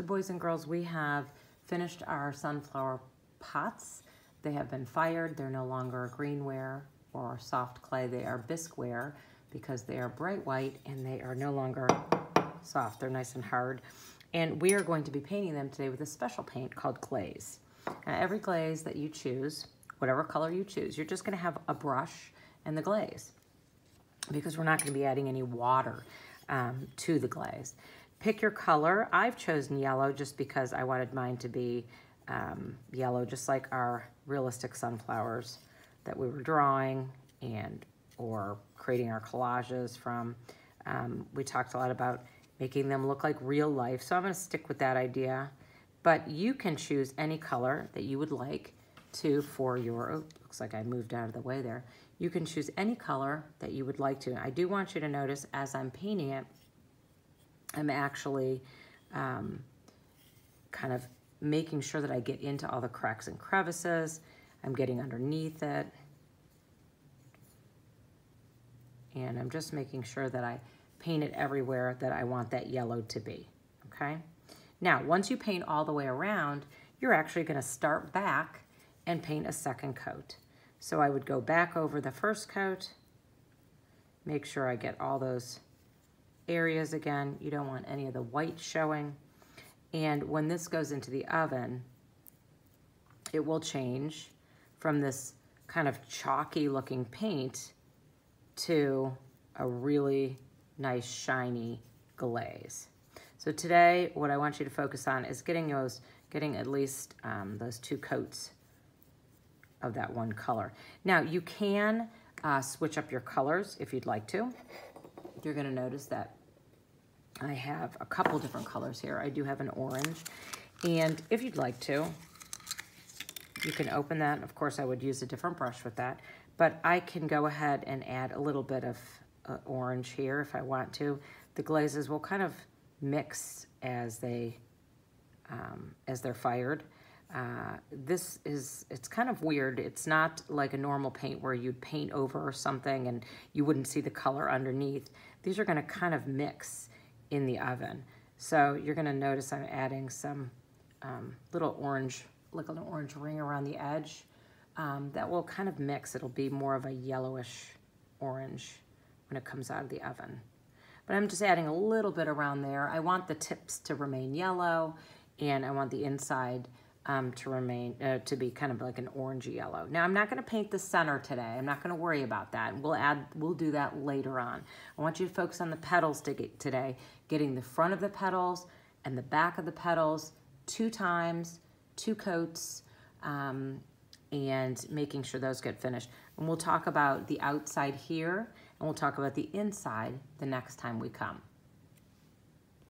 So boys and girls, we have finished our sunflower pots. They have been fired. They're no longer greenware or soft clay. They are bisqueware because they are bright white and they are no longer soft. They're nice and hard. And we are going to be painting them today with a special paint called glaze. Now every glaze that you choose, whatever color you choose, you're just gonna have a brush and the glaze because we're not gonna be adding any water um, to the glaze. Pick your color. I've chosen yellow just because I wanted mine to be um, yellow, just like our realistic sunflowers that we were drawing and or creating our collages from. Um, we talked a lot about making them look like real life, so I'm gonna stick with that idea. But you can choose any color that you would like to for your, oh, looks like I moved out of the way there. You can choose any color that you would like to. I do want you to notice as I'm painting it, I'm actually um, kind of making sure that I get into all the cracks and crevices. I'm getting underneath it. And I'm just making sure that I paint it everywhere that I want that yellow to be, okay? Now, once you paint all the way around, you're actually gonna start back and paint a second coat. So I would go back over the first coat, make sure I get all those areas again. You don't want any of the white showing. And when this goes into the oven, it will change from this kind of chalky looking paint to a really nice shiny glaze. So today, what I want you to focus on is getting those, getting at least um, those two coats of that one color. Now you can uh, switch up your colors if you'd like to. You're gonna notice that I have a couple different colors here. I do have an orange. And if you'd like to, you can open that. Of course, I would use a different brush with that. But I can go ahead and add a little bit of uh, orange here if I want to. The glazes will kind of mix as they um, as they're fired. Uh, this is, it's kind of weird. It's not like a normal paint where you'd paint over something and you wouldn't see the color underneath. These are gonna kind of mix in the oven. So you're gonna notice I'm adding some um, little orange, like an orange ring around the edge. Um, that will kind of mix. It'll be more of a yellowish orange when it comes out of the oven. But I'm just adding a little bit around there. I want the tips to remain yellow and I want the inside um, to remain, uh, to be kind of like an orangey yellow. Now I'm not gonna paint the center today. I'm not gonna worry about that. We'll add, we'll do that later on. I want you to focus on the petals to get today, getting the front of the petals and the back of the petals two times, two coats, um, and making sure those get finished. And we'll talk about the outside here, and we'll talk about the inside the next time we come.